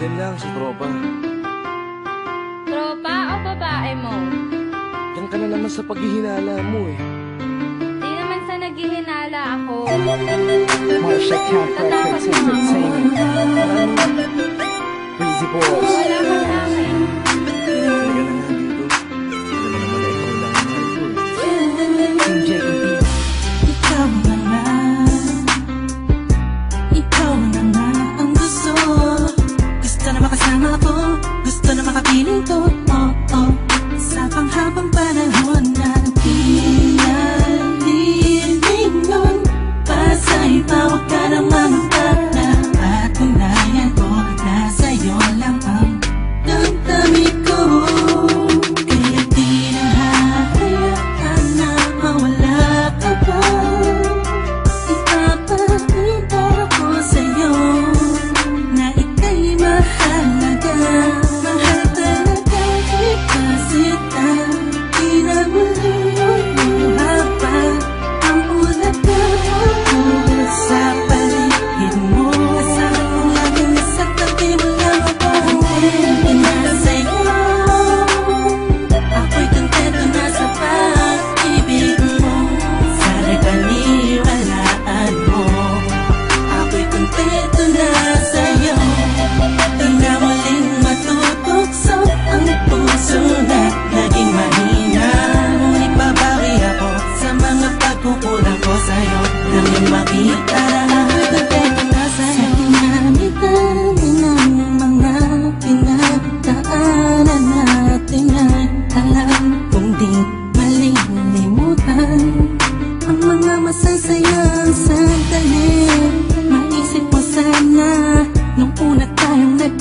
Diyan lang, sa tropa. Tropa o babae mo? Yan ka na naman sa paghihinala mo eh. Di naman sa naghihinala ako. Marsha Count Records Entertainment. Breezy Boys.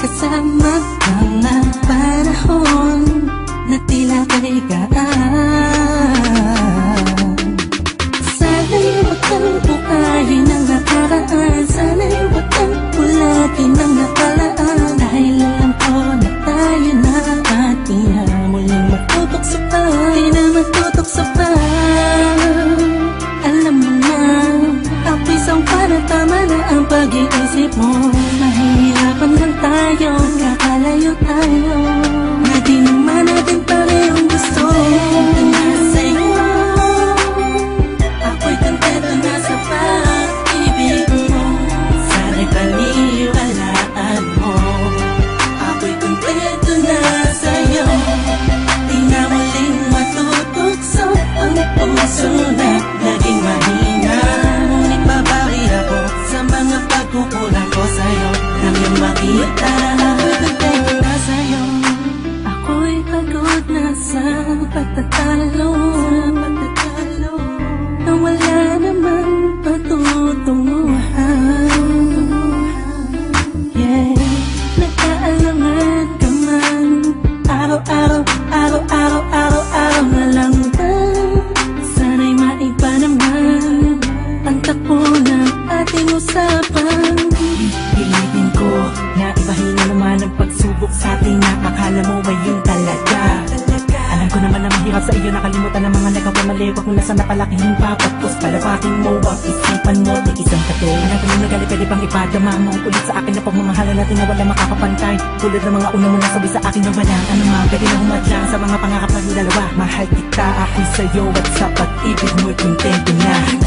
Nagkasama Mga panahon na tila kaigaan Sana'y wag kang bukayin ang nakaraan Sana'y wag kang ulatin ang nakalaan Dahil alam ko na tayo na At di na muling matutok Di na matutok Alam mo na Ang pisang para na ang pag-iisip mo lang tayo Kakalayo tayo Kontento na sa'yo. Ako'y pagod na sa pagtatalo. Na wala namang patutunguhan. Yeah, nagkaalangan ka man. Araw-araw, araw-araw, araw-araw na lang ba? Naman. Ang takbo ng usapan pagsubok sa ating Akala mo ba yun talaga? Alam ko naman na mahirap sa iyo nakalimutan ang mga nagkakamali Huwag mo na sana palakihin pa Pagpos palabatin mo. Ang isipan mo Tikisang ka to Alam ko na nagali pwede bang ipadama mo Ulit sa akin na pagmamahala natin na wala makakapantay. Tulad ng mga una mo nasabi sa akin na walang ano man Pwede na humadlang sa mga pangarap natin dalawa. Mahal kita ako'y sa'yo at sa pag-ibig mo'y kontento na